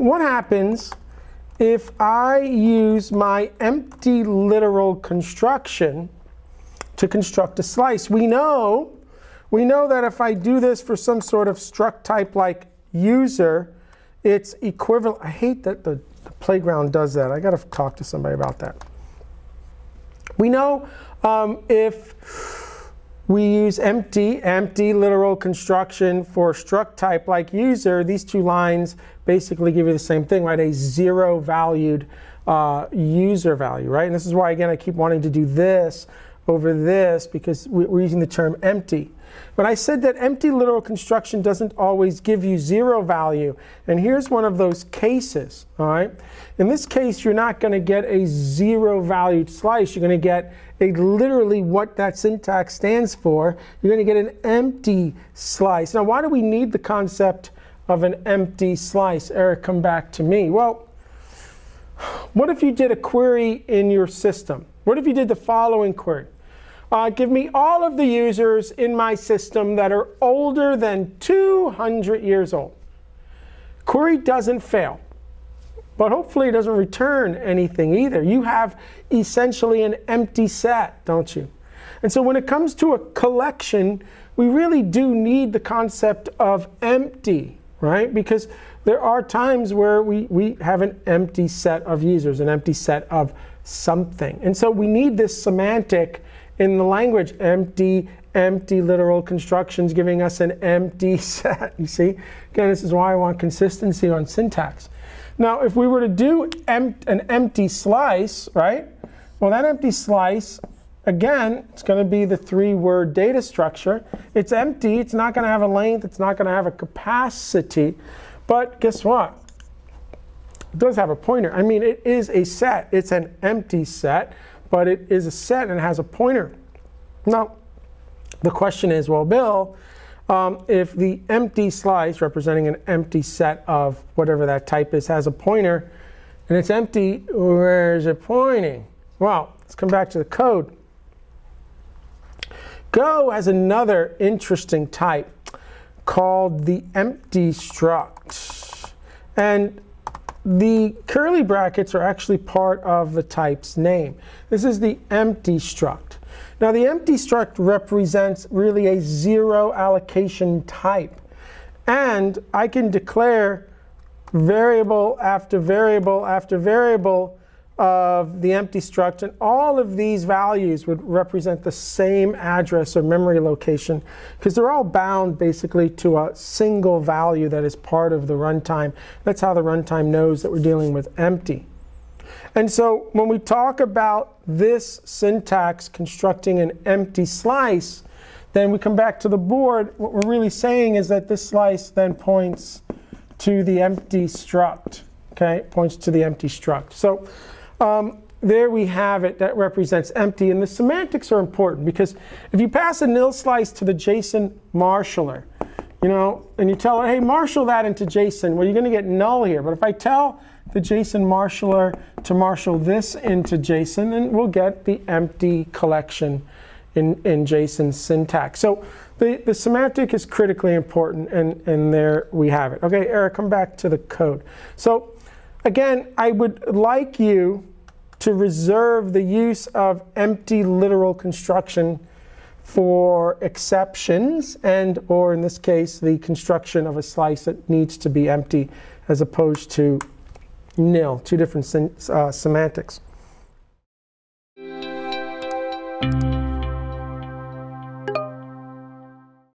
what happens if I use my empty literal construction to construct a slice? We know, we know that if I do this for some sort of struct type like user, it's equivalent. I hate that the, the playground does that. I got to talk to somebody about that. We know um, if we use empty, empty literal construction for struct type like user, these two lines basically give you the same thing, right? A zero valued uh, user value, right? And this is why, again, I keep wanting to do this over this because we're using the term empty. But I said that empty literal construction doesn't always give you zero value. And here's one of those cases, all right? In this case, you're not going to get a zero valued slice. You're going to get a literally what that syntax stands for. You're going to get an empty slice. Now, why do we need the concept of an empty slice? Eric, come back to me. Well, what if you did a query in your system? What if you did the following query? Uh, give me all of the users in my system that are older than 200 years old. Query doesn't fail, but hopefully it doesn't return anything either. You have essentially an empty set, don't you? And so when it comes to a collection, we really do need the concept of empty, right? Because there are times where we, we have an empty set of users, an empty set of something. And so we need this semantic in the language. Empty, empty literal constructions giving us an empty set. You see? Again, this is why I want consistency on syntax. Now, if we were to do an empty slice, right? Well, that empty slice, again, it's going to be the three-word data structure. It's empty. It's not going to have a length. It's not going to have a capacity. But guess what? It does have a pointer. I mean, it is a set. It's an empty set but it is a set and it has a pointer. Now, the question is, well, Bill, um, if the empty slice representing an empty set of whatever that type is has a pointer and it's empty, where is it pointing? Well, let's come back to the code. Go has another interesting type called the empty struct. And the curly brackets are actually part of the type's name. This is the empty struct. Now the empty struct represents really a zero allocation type. And I can declare variable after variable after variable of the empty struct, and all of these values would represent the same address or memory location because they're all bound basically to a single value that is part of the runtime. That's how the runtime knows that we're dealing with empty. And so when we talk about this syntax constructing an empty slice, then we come back to the board. What we're really saying is that this slice then points to the empty struct. Okay, points to the empty struct. So um, there we have it that represents empty. And the semantics are important because if you pass a nil slice to the JSON marshaller, you know, and you tell it, hey, marshal that into JSON, well, you're going to get null here. But if I tell the JSON marshaller to marshal this into JSON, then we'll get the empty collection in, in JSON syntax. So the, the semantic is critically important, and, and there we have it. OK, Eric, come back to the code. So again, I would like you to reserve the use of empty literal construction for exceptions and or in this case the construction of a slice that needs to be empty as opposed to nil, two different uh, semantics.